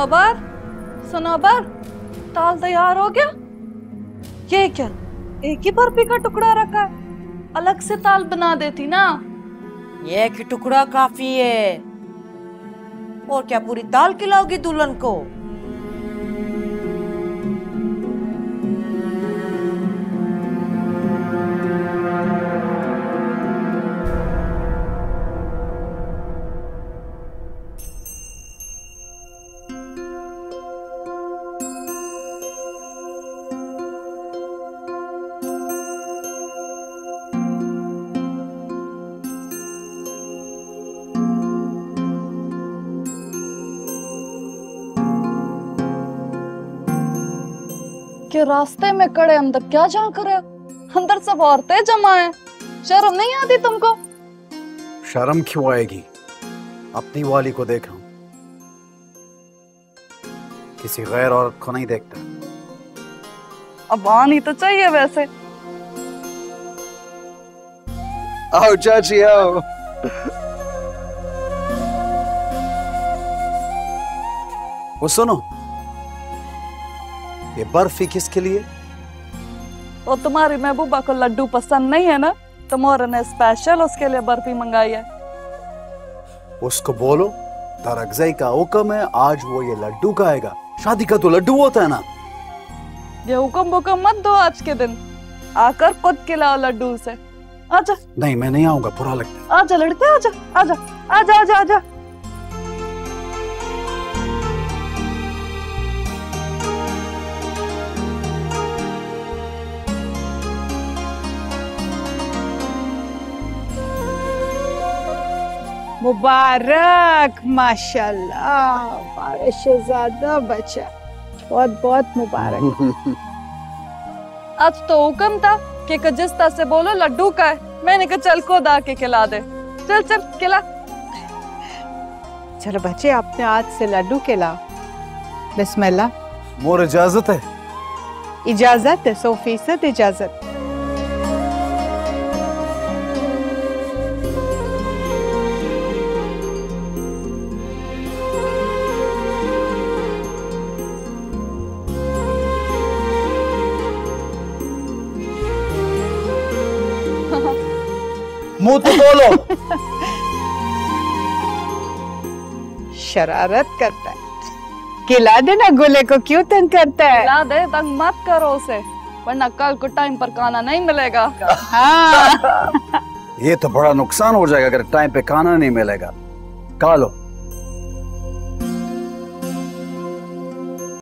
सनोबर सनोबर ताल तैयार हो गया? ये क्या? एक ही बर्फ़ी का टुकड़ा रखा है। अलग से ताल बना देती ना। एक टुकड़ा काफ़ी है। और क्या पूरी ताल खिलाओगी दुल्हन को? के रास्ते में खड़े अंदर क्या झाँक रहे हो अंदर सब औरतें जमा है शर्म नहीं आती तुमको? शर्म क्यों आएगी? अपनी वाली को देखा किसी गैर औरत को नहीं देखता। अब आनी तो चाहिए वैसे। आओ चाची आओ। वो सुनो ये बर्फ़ी किसके लिए? और तुम्हारी महबूबा को लड्डू पसंद नहीं है ना? तो मोर ने स्पेशल उसके लिए बर्फ़ी मंगाई है। उसको बोलो दरअगजई का हुक्म है आज वो ये लड्डू खाएगा। शादी का तो लड्डू होता है ना? ये हुक्म बुकम मत दो आज के दिन। आकर खुद खिलाओ लड्डू से आजा। नहीं मैं नहीं आऊँगा बुरा लगता आजा लड़के आजा आजा आजा आजा आजा। मुबारक माशाल्लाह हमारे शहजादा बच्चा बहुत बहुत मुबारक। आज तो हुक्म था कि कजिस्ता से बोलो लड्डू का है। मैंने कहा चल को दा के खिला दे। चल चल खिला। चलो बच्चे अपने हाथ से लड्डू खिलाओ बिस्मिल्लाह। मोर इजाज़त है। इजाज़त है सौ फ़ीसद इजाज़त। मुँह तो बोलो। शरारत करता है। खिला देना गोले को क्यों तंग करता है? खिला दे तंग मत करो उसे वरना कल को टाइम पर खाना नहीं मिलेगा। हाँ। ये तो बड़ा नुकसान हो जाएगा अगर टाइम पे खाना नहीं मिलेगा। कालो लो।